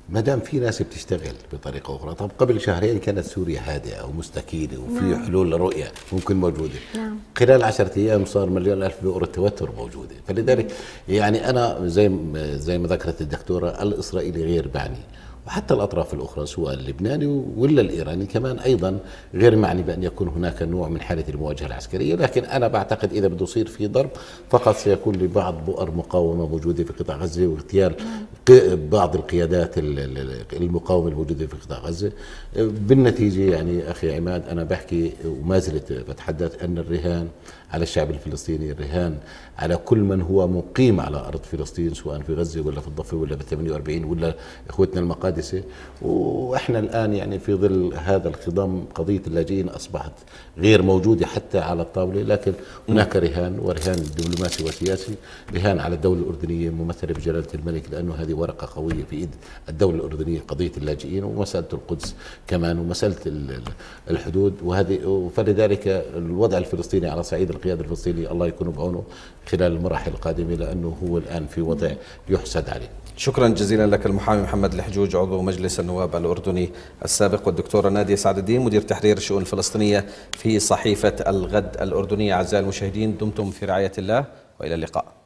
ما دام في ناس بتشتغل بطريقة أخرى طب قبل شهرين كانت سوريا هادئة ومستكينة وفي نعم. حلول لرؤية ممكن موجودة نعم. خلال عشرة أيام صار مليون ألف بؤر التوتر موجودة فلذلك يعني أنا زي زي ما ذكرت الدكتورة الإسرائيلي غير بعني وحتى الأطراف الأخرى سواء اللبناني ولا الإيراني كمان أيضا غير معني بأن يكون هناك نوع من حالة المواجهة العسكرية. لكن أنا بعتقد إذا بده يصير في ضرب فقط سيكون لبعض بؤر مقاومة موجودة في قطاع غزة واغتيال بعض القيادات المقاومة الموجودة في قطاع غزة. بالنتيجة يعني أخي عماد أنا بحكي وما زلت بتحدث أن الرهان على الشعب الفلسطيني الرهان على كل من هو مقيم على أرض فلسطين سواء في غزة ولا في الضفة ولا بال 48 ولا إخوتنا المقادسة وإحنا الآن يعني في ظل هذا الخضم قضية اللاجئين أصبحت غير موجودة حتى على الطاولة لكن هناك رهان ورهان دبلوماسي وسياسي رهان على الدولة الأردنية ممثلة بجلالة الملك لأنه هذه ورقة قوية في إيد الدولة الأردنية قضية اللاجئين ومسألة القدس كمان ومسألة الحدود وهذه فلذلك الوضع الفلسطيني على صعيد القيادة الفلسطينية الله يكون بعونه خلال المراحل القادمة لأنه هو الآن في وضع يحسد عليه. شكرا جزيلا لك المحامي محمد الحجوج عضو مجلس النواب الأردني السابق والدكتورة نادية سعد الدين مدير تحرير الشؤون الفلسطينية في صحيفة الغد الأردنية. أعزائي المشاهدين دمتم في رعاية الله وإلى اللقاء.